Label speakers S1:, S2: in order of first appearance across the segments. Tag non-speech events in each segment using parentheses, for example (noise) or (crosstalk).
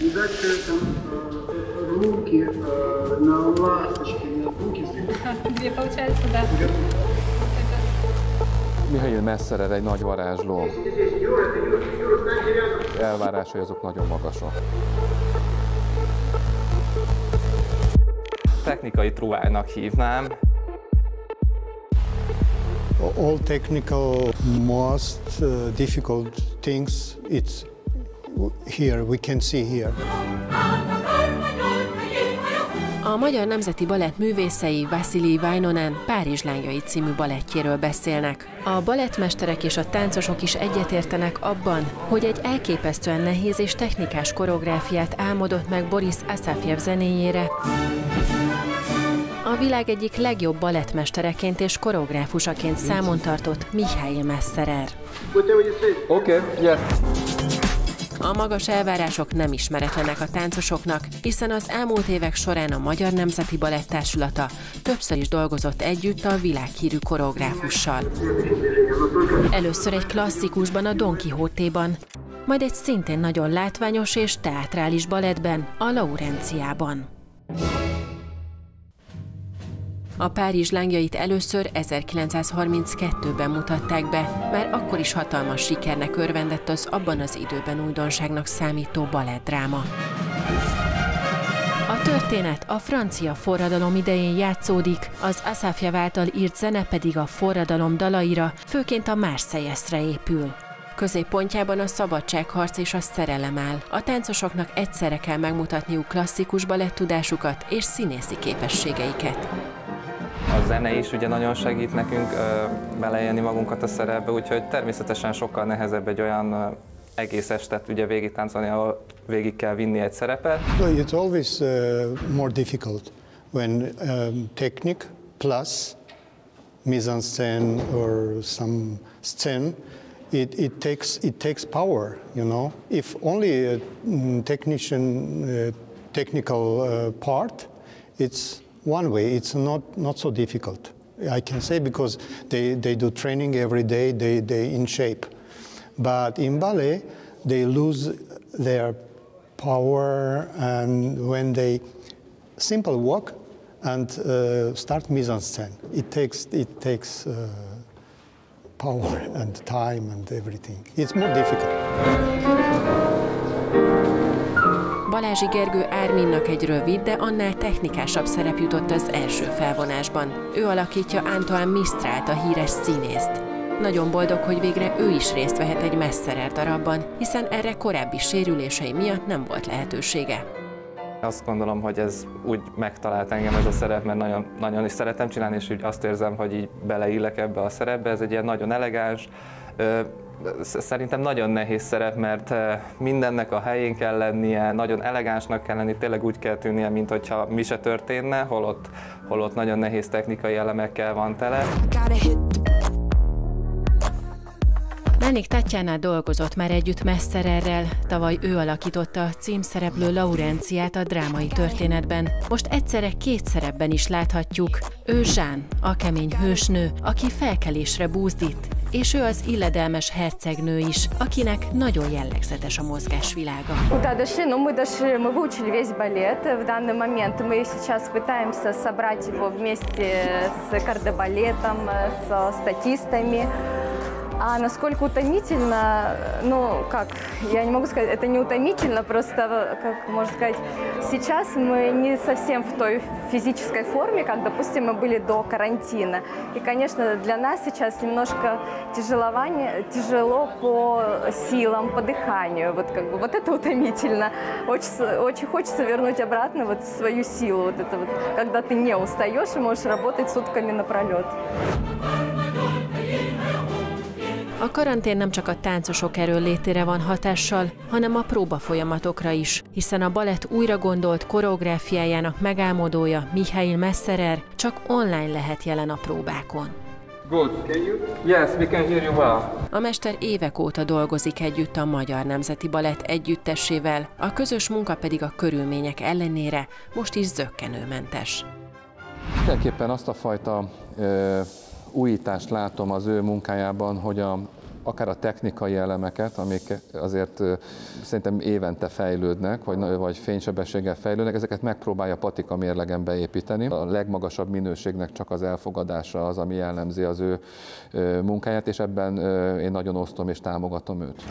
S1: И дальше там э, руки э, на ласточке, на руки
S2: Две получается, да.
S3: Mihail Messzerer egy nagy varázsló. Elvárásai azok nagyon magasak.
S4: Technikai truvájnak hívnám.
S5: all technical most uh, difficult things it's w- here we can see here
S6: A Magyar Nemzeti Balett művészei Vasili Vajnonen Párizs lányai című balettjéről beszélnek. A balettmesterek és a táncosok is egyetértenek abban, hogy egy elképesztően nehéz és technikás koreográfiát álmodott meg Boris Asafjev zenéjére, a világ egyik legjobb balettmestereként és koreográfusaként számon tartott Mihály Messzerer.
S3: Oké, okay, yeah.
S6: A magas elvárások nem ismeretlenek a táncosoknak, hiszen az elmúlt évek során a Magyar Nemzeti Balett Társulata többször is dolgozott együtt a világhírű koreográfussal. Először egy klasszikusban, a Don Quixote-ban, majd egy szintén nagyon látványos és teátrális balettben, a Laurenciában. A Párizs lángjait először 1932-ben mutatták be, már akkor is hatalmas sikernek örvendett az abban az időben újdonságnak számító balettdráma. A történet a francia forradalom idején játszódik, az Asafjev által írt zene pedig a forradalom dalaira, főként a Marseillesre épül. Középpontjában a szabadságharc és a szerelem áll. A táncosoknak egyszerre kell megmutatniuk klasszikus balettudásukat és színészi képességeiket.
S4: A zene is ugye nagyon segít nekünk ö, beleélni magunkat a szerepbe, úgyhogy természetesen sokkal nehezebb egy olyan egész estet ugye végig táncolni, ahol végig kell vinni egy szerepet.
S5: it's always more difficult when technique plus mise en scène or some scene it, it takes it takes power you know if only a mm, technician uh, technical uh, part it's one way it's not not so difficult i can say because they, they do training every day they they in shape. But in ballet they lose their power and when they simple walk and uh, start mise en scène it takes it takes uh, power (laughs) and time and everything. It's more difficult
S6: Balázsi Gergő Árminnak egy rövid, de annál technikásabb szerep jutott az első felvonásban. Ő alakítja Antoine Mistrált, a híres színészt. Nagyon boldog, hogy végre ő is részt vehet egy Messzerer darabban, hiszen erre korábbi sérülései miatt nem volt lehetősége.
S4: Azt gondolom, hogy ez úgy megtalált engem ez a szerep, mert nagyon, nagyon is szeretem csinálni, és úgy azt érzem, hogy így beleillek ebbe a szerepbe. Ez egy ilyen nagyon elegáns, szerintem nagyon nehéz szerep, mert mindennek a helyén kell lennie, nagyon elegánsnak kell lenni, tényleg úgy kell tűnnie, mint hogyha mi se történne, holott, holott nagyon nehéz technikai elemekkel van tele.
S6: Mánik Tatjánál dolgozott már együtt Messzererrel, tavaly ő alakította a címszereplő Laurenciát a drámai történetben. Most egyszerre két szerepben is láthatjuk. Ő Zsán, a kemény hősnő, aki felkelésre búzdít, és ő az illedelmes hercegnő is, akinek nagyon jellegzetes a mozgásvilága.
S7: Да, дошли, но мы дошли, мы выучили весь балет. В данный момент мы сейчас пытаемся собрать его вместе с кардебалетом, со статистами. А насколько утомительно, ну, как, я не могу сказать, это не утомительно, просто, как можно сказать, сейчас мы не совсем в той физической форме, как, допустим, мы были до карантина. И, конечно, для нас сейчас немножко тяжело по силам, по дыханию. Вот, как бы, вот это утомительно. Очень, очень хочется вернуть обратно вот свою силу, вот это вот, когда ты не устаешь и можешь работать сутками напролет.
S6: A karantén nem csak a táncosok erőlétére van hatással, hanem a próba folyamatokra is, hiszen a balett újra gondolt koreográfiájának megálmodója Mihály Messzerer csak online lehet jelen a próbákon.
S3: Good. Yes, we can hear you well.
S6: A mester évek óta dolgozik együtt a Magyar Nemzeti Balett együttessével, a közös munka pedig a körülmények ellenére most is zöggenőmentes.
S3: Mindenképpen azt a fajta ö, újítást látom az ő munkájában, hogy a akár a technikai elemeket, amik azért szerintem évente fejlődnek, vagy, vagy fénysebességgel fejlődnek, ezeket megpróbálja patika mérlegen beépíteni. A legmagasabb minőségnek csak az elfogadása az, ami jellemzi az ő munkáját, és ebben én nagyon osztom és támogatom őt.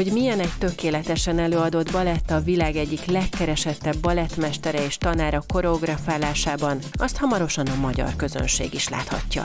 S6: Hogy milyen egy tökéletesen előadott balett a világ egyik legkeresettebb balettmestere és tanára koreografálásában, azt hamarosan a magyar közönség is láthatja.